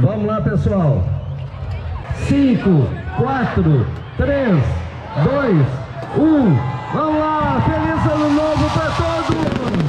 Vamos lá, pessoal. 5, 4, 3, 2, 1. Vamos lá! Feliz ano novo para todos!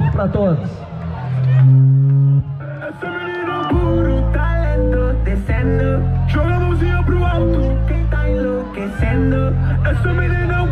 Novo para todos. Essa menina puro talento descendo. Joga a mãozinha pro alto. Quem tá enlouquecendo? Essa menina